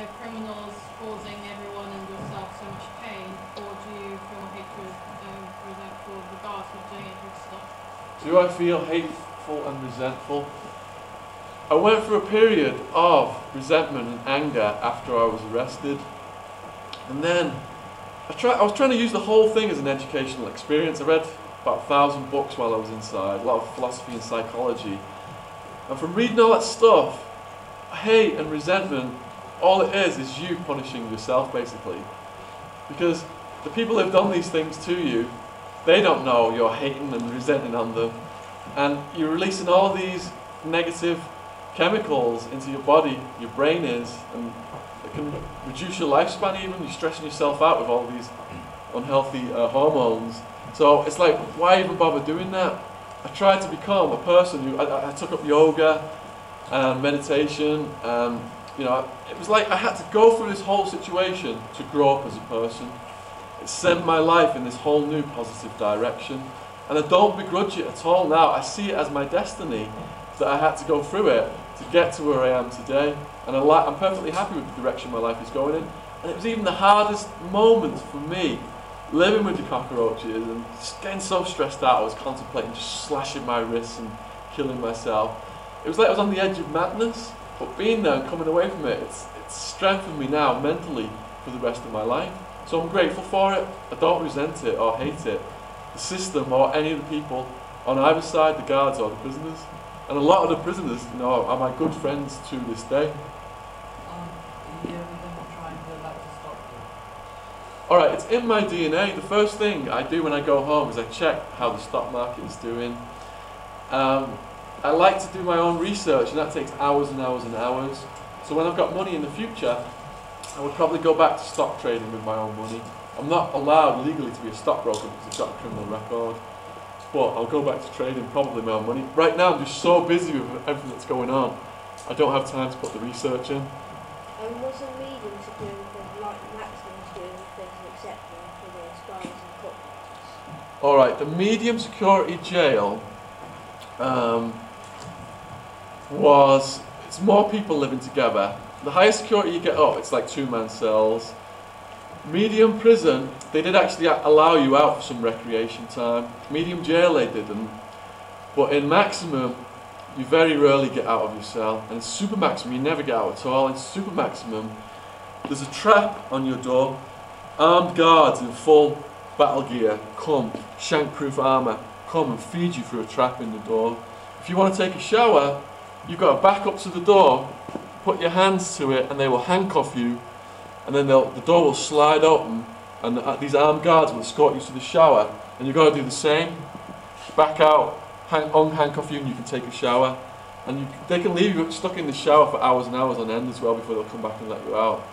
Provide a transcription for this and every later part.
the criminals causing everyone and yourself so much pain, or do you feel hatred, um, resentful of the for doing? Do I feel hateful and resentful? I went through a period of resentment and anger after I was arrested. And then I, try, I was trying to use the whole thing as an educational experience. I read about a thousand books while I was inside, a lot of philosophy and psychology. And from reading all that stuff, hate and resentment, all it is is you punishing yourself basically. Because the people who've done these things to you, they don't know you're hating and resenting on them. And you're releasing all these negative chemicals into your body, your brain is, and it can reduce your lifespan even. You're stressing yourself out with all these unhealthy uh, hormones. So it's like, why even bother doing that? I tried to become a person who, I, I took up yoga and meditation, and you know, it was like I had to go through this whole situation to grow up as a person. It sent my life in this whole new positive direction. And I don't begrudge it at all now. I see it as my destiny that I had to go through it to get to where I am today. And I am perfectly happy with the direction my life is going in. And it was even the hardest moment for me, living with the cockroaches and getting so stressed out, I was contemplating just slashing my wrists and killing myself. It was like I was on the edge of madness, but being there and coming away from it, it's, it's strengthened me now mentally for the rest of my life. So I'm grateful for it. I don't resent it or hate it. The system or any of the people on either side, the guards or the prisoners. And a lot of the prisoners, you know, are my good friends to this day. Alright, it's in my DNA. The first thing I do when I go home is I check how the stock market is doing. Um, I like to do my own research and that takes hours and hours and hours. So when I've got money in the future, I would probably go back to stock trading with my own money. I'm not allowed legally to be a stockbroker because I've got a criminal record. But I'll go back to trading probably my own money. Right now I'm just so busy with everything that's going on. I don't have time to put the research in. And was a medium security like maximum security etc. for the spies and cockroaches? Alright, the medium security jail um, was, it's more people living together. The higher security you get up, it's like two-man cells. Medium prison, they did actually allow you out for some recreation time. Medium jail, they didn't. But in maximum, you very rarely get out of your cell. And in super maximum, you never get out at all. In super maximum, there's a trap on your door. Armed guards in full battle gear come, shank-proof armour, come and feed you through a trap in the door. If you want to take a shower, you've got to back up to the door, put your hands to it, and they will handcuff you, and then the door will slide open, and the, these armed guards will escort you to the shower, and you've got to do the same. Back out, hang, unhandcuff you, and you can take a shower. And you, they can leave you stuck in the shower for hours and hours on end as well before they'll come back and let you out.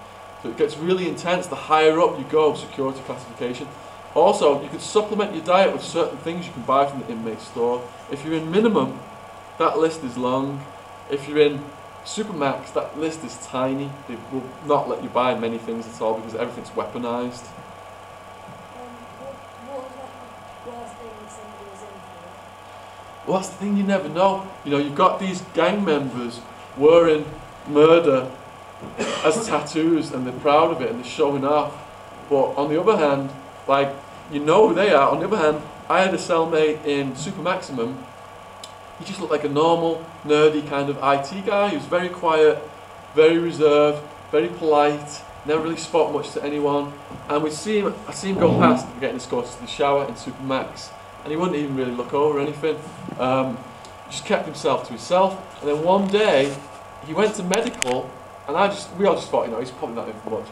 So it gets really intense. The higher up you go, security classification. Also, you can supplement your diet with certain things you can buy from the inmate store. If you're in minimum, that list is long. If you're in Supermax, that list is tiny. They will not let you buy many things at all because everything's weaponized. Well, that's the thing you never know. You know, you've got these gang members wearing murder as tattoos and they're proud of it and they're showing off. But on the other hand, like, you know who they are. On the other hand, I had a cellmate in Super Maximum. He just looked like a normal, nerdy kind of IT guy. He was very quiet, very reserved, very polite, never really spoke much to anyone. And we see him, I see him go past getting escorted to the shower in Super Max, and he wouldn't even really look over or anything. Um, just kept himself to himself. And then one day, he went to medical, and I just, we all just thought, you know, he's probably not in for much.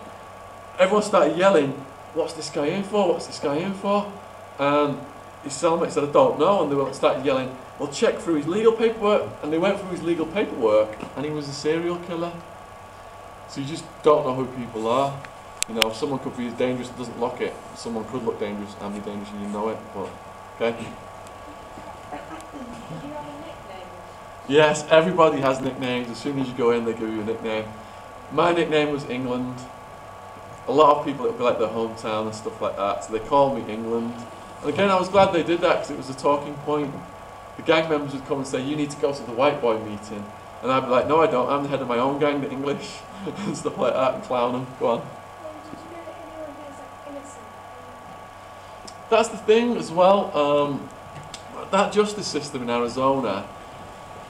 Everyone started yelling, what's this guy in for? What's this guy in for? And his cellmate said, I don't know. And they started yelling, well, check through his legal paperwork. And they went through his legal paperwork, and he was a serial killer. So you just don't know who people are. You know, someone could be as dangerous that doesn't lock it. Someone could look dangerous and be dangerous and you know it. But, okay? Yes, everybody has nicknames. As soon as you go in, they give you a nickname. My nickname was England a lot of people, it would be like their hometown and stuff like that, so they call me England. And again, I was glad they did that because it was a talking point. The gang members would come and say, you need to go to the white boy meeting. And I'd be like, no, I don't. I'm the head of my own gang, the English, and stuff like that, and clown them. Go on. That's the thing as well. Um, that justice system in Arizona,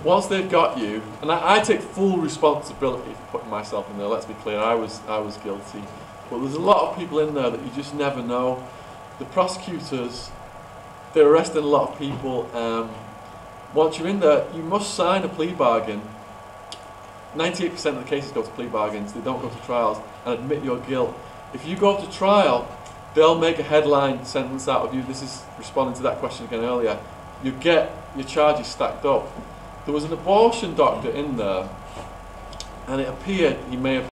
once they've got you, and I, I take full responsibility for putting myself in there. Let's be clear, I was I was guilty, but there's a lot of people in there that you just never know. The prosecutors, they're arresting a lot of people. Um, once you're in there, you must sign a plea bargain. 98% of the cases go to plea bargains. They don't go to trials and admit your guilt. If you go to trial, they'll make a headline sentence out of you. This is responding to that question again earlier. You get your charges stacked up. There was an abortion doctor in there, and it appeared he may have